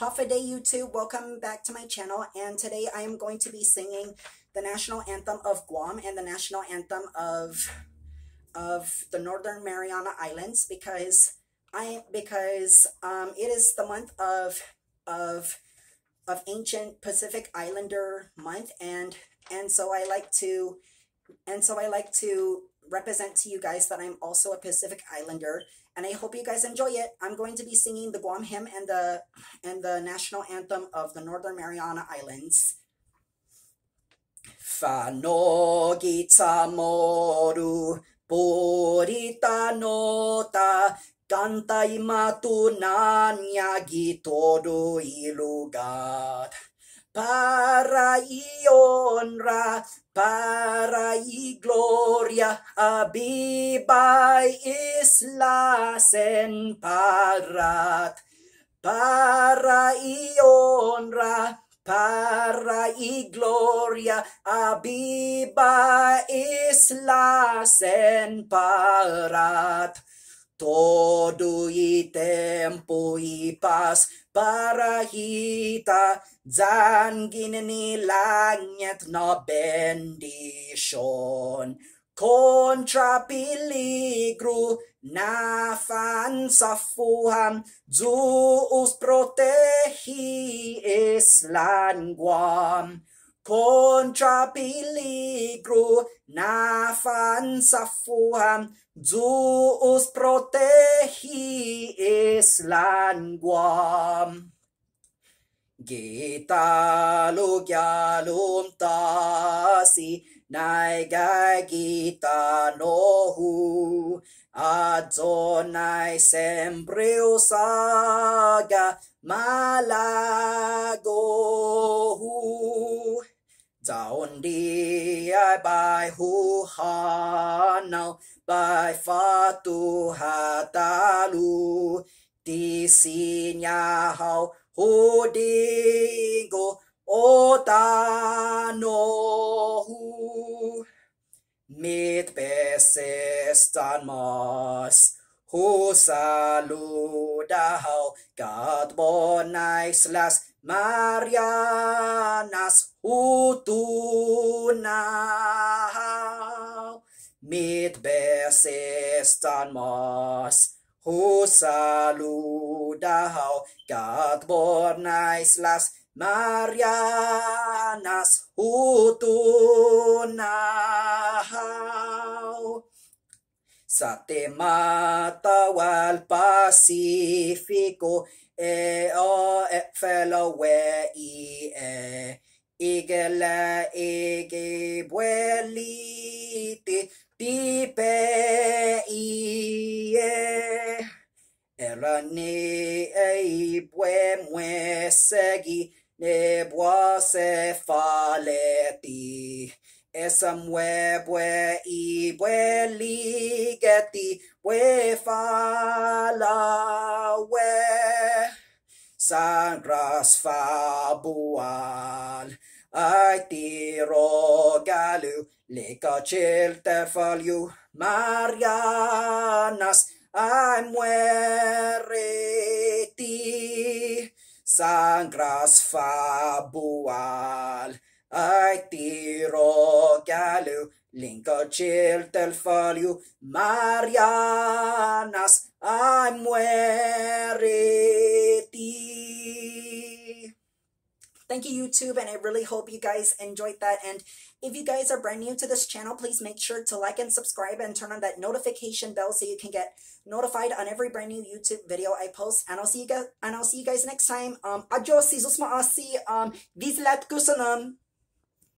Half a day YouTube, welcome back to my channel. And today I am going to be singing the national anthem of Guam and the national anthem of of the Northern Mariana Islands because I because um, it is the month of of of ancient Pacific Islander month. And and so I like to and so I like to represent to you guys that I'm also a Pacific Islander and I hope you guys enjoy it. I'm going to be singing the Guam hymn and the and the national anthem of the Northern Mariana Islands. Fanogita moru porita nota kantai matunanya gitodo ilugat para ionra, para y gloria, abibay islas en parat, para y honra, para y gloria, abiba islas en parat. Todo y tempo y paz para hita Zan ginani langit na bendisyon Kontra peligro na fan sa fuham Zeus protehi islan Guam Kontra peligro na fan sa fuham Zeus protehi islan Guam Gita lu gya lum ta si, nai gai gita no hu. Adonai sembreu saga malago hu. Down đi ai bài hu ha nào bài pha tu ha ta lu. Ti si nhà hao hodingo otanohu. Mit besestan mas. Hu saludahau. Gat bonais las Marianas utunahau mit besestan mas ሆሳሉዳሃው ጋትቦርናይስላስ ማርያናስ ሁቱናሃው ሳቴማታዋል ፓሲፊኮ ኤኦ ኤፈሎዌ ኢኤ ኢገለ ኢጌ era ni e bue mue segi ne bua se faleti. Esa mue bue i bue ligeti bue fala we sangras fabual ai tiro galu leka chilte faliu marianas ai muereti sangras fabual ai tiro galu linko chil del marianas ai muer Thank you, YouTube, and I really hope you guys enjoyed that. And if you guys are brand new to this channel, please make sure to like and subscribe and turn on that notification bell so you can get notified on every brand new YouTube video I post. And I'll see you guys. And I'll see you guys next time. Um, adios. Um.